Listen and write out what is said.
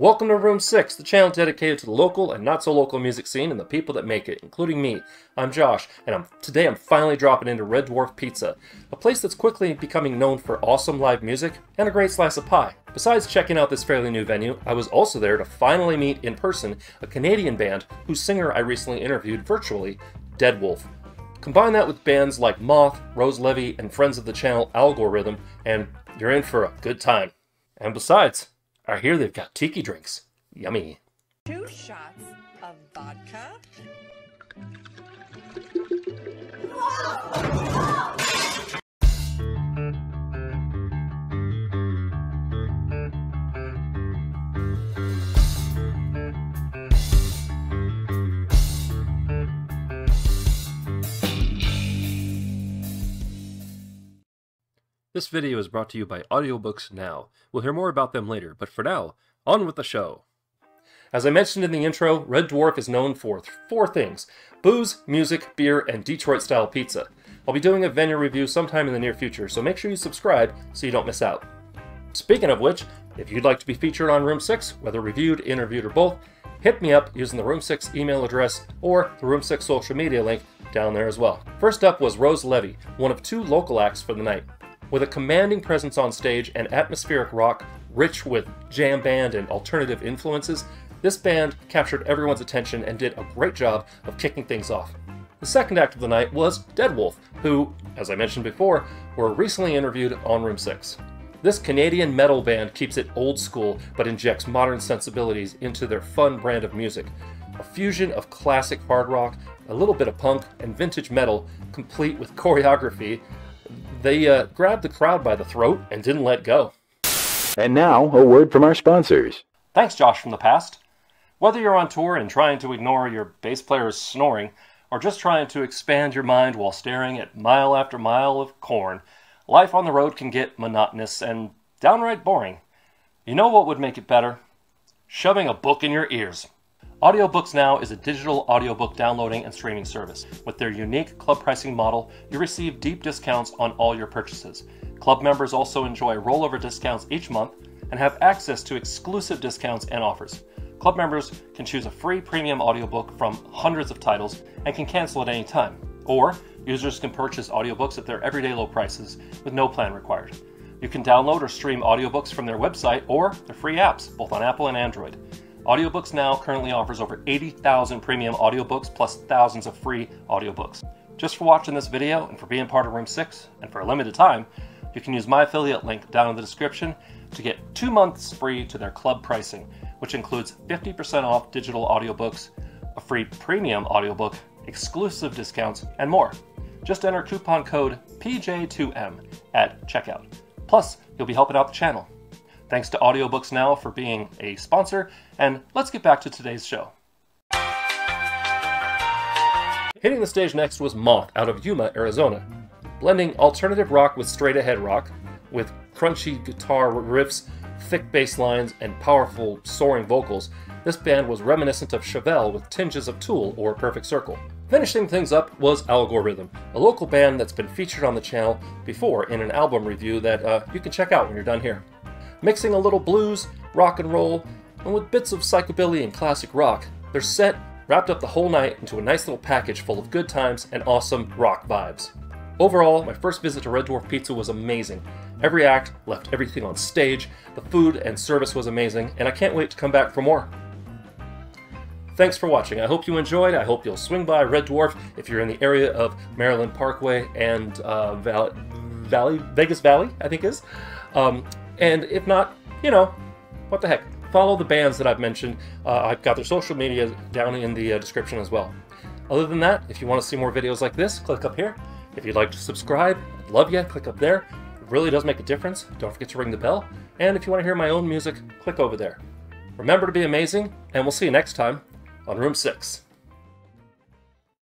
Welcome to Room 6, the channel dedicated to the local and not so local music scene and the people that make it, including me. I'm Josh, and I'm, today I'm finally dropping into Red Dwarf Pizza, a place that's quickly becoming known for awesome live music and a great slice of pie. Besides checking out this fairly new venue, I was also there to finally meet in person a Canadian band whose singer I recently interviewed virtually, Deadwolff. Combine that with bands like Moth, Rose Levee, and friends of the channel Algorerhythm, and you're in for a good time. And besides, I hear they've got tiki drinks. Yummy. Two shots of vodka. This video is brought to you by Audiobooks Now. We'll hear more about them later, but for now, on with the show. As I mentioned in the intro, Red Dwarf is known for four things booze, music, beer, and Detroit style pizza. I'll be doing a venue review sometime in the near future, so make sure you subscribe so you don't miss out. Speaking of which, if you'd like to be featured on Room 6, whether reviewed, interviewed, or both, hit me up using the Room 6 email address or the Room 6 social media link down there as well. First up was Rose Levee, one of two local acts for the night. With a commanding presence on stage and atmospheric rock rich with jam band and alternative influences, this band captured everyone's attention and did a great job of kicking things off. The second act of the night was Deadwolff, who, as I mentioned before, were recently interviewed on Room 6. This Canadian metal band keeps it old school but injects modern sensibilities into their fun brand of music. A fusion of classic hard rock, a little bit of punk, and vintage metal, complete with choreography. They uh, grabbed the crowd by the throat and didn't let go. And now, a word from our sponsors. Thanks, Josh from the past. Whether you're on tour and trying to ignore your bass player's snoring, or just trying to expand your mind while staring at mile after mile of corn, life on the road can get monotonous and downright boring. You know what would make it better? Shoving a book in your ears. Audiobooks Now is a digital audiobook downloading and streaming service. With their unique club pricing model, you receive deep discounts on all your purchases. Club members also enjoy rollover discounts each month and have access to exclusive discounts and offers. Club members can choose a free premium audiobook from hundreds of titles and can cancel at any time. Or users can purchase audiobooks at their everyday low prices with no plan required. You can download or stream audiobooks from their website or their free apps, both on Apple and Android. Audiobooks Now currently offers over 80,000 premium audiobooks plus thousands of free audiobooks. Just for watching this video and for being part of Room 6, and for a limited time, you can use my affiliate link down in the description to get two months free to their club pricing, which includes 50% off digital audiobooks, a free premium audiobook, exclusive discounts, and more. Just enter coupon code PJ2M at checkout. Plus, you'll be helping out the channel. Thanks to Audiobooks Now for being a sponsor, and let's get back to today's show. Hitting the stage next was Moth out of Yuma, Arizona. Blending alternative rock with straight ahead rock, with crunchy guitar riffs, thick bass lines, and powerful soaring vocals, this band was reminiscent of Chevelle with tinges of Tool or Perfect Circle. Finishing things up was Algorerhythm, a local band that's been featured on the channel before in an album review that uh, you can check out when you're done here. Mixing a little blues, rock and roll, and with bits of psychobilly and classic rock, their set wrapped up the whole night into a nice little package full of good times and awesome rock vibes. Overall, my first visit to Red Dwarf Pizza was amazing. Every act left everything on stage, the food and service was amazing, and I can't wait to come back for more. Thanks for watching. I hope you enjoyed. I hope you'll swing by Red Dwarf if you're in the area of Maryland Parkway and uh, Valley, Valley, Vegas Valley, I think is. Um, and if not, you know, what the heck? Follow the bands that I've mentioned. Uh, I've got their social media down in the uh, description as well. Other than that, if you want to see more videos like this, click up here. If you'd like to subscribe, I'd love you. Click up there. It really does make a difference. Don't forget to ring the bell. And if you want to hear my own music, click over there. Remember to be amazing, and we'll see you next time on Room 6.